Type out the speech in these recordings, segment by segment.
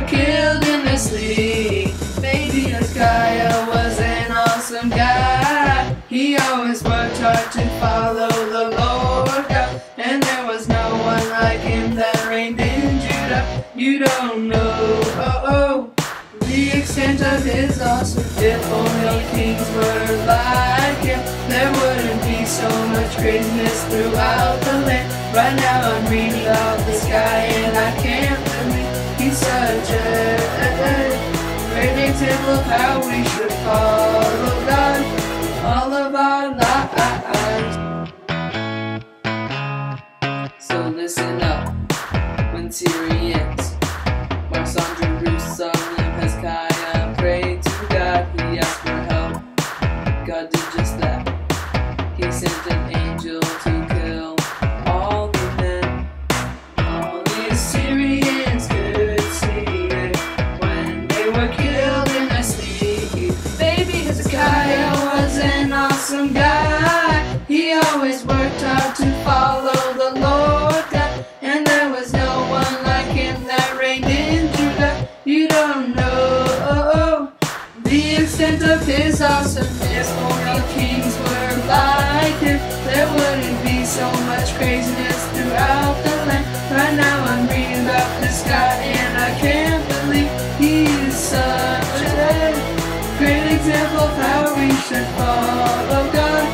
were killed in their sleep. Baby Hezekiah was an awesome guy. He always worked hard to follow the Lord God, and there was no one like him that reigned in Judah. You don't know, oh oh, the extent of his awesome. If only kings were like him, there wouldn't be so much craziness throughout the land. Right now I'm reading about this guy and I can't a, great example of how we should follow God all of our lives. So listen up when Syrians march on Jerusalem. Hezekiah prayed to God, he asked for help. God did just that. He sent an angel to kill all the men. All the Hezekiah was an awesome guy. He always worked hard to follow the Lord God, and there was no one like him that reigned in Judah. You don't know the extent of his awesomeness. Only kings were like him. There wouldn't be so much craziness throughout the land. Right now I'm reading about this guy and I can't believe he's such a great example should follow God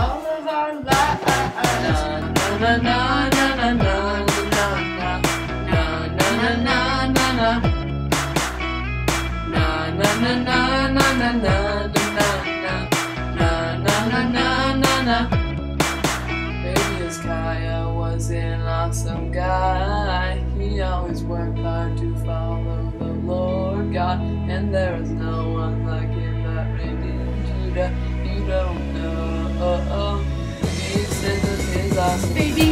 all of our lives. Na na na na na na na na na na na na na. Na na na na na na na na na na na na na na. Baby Hezekiah was an awesome guy. He always worked hard to follow the Lord God, and there is no one like him that reigned the, you the, uh, uh, uh, the of his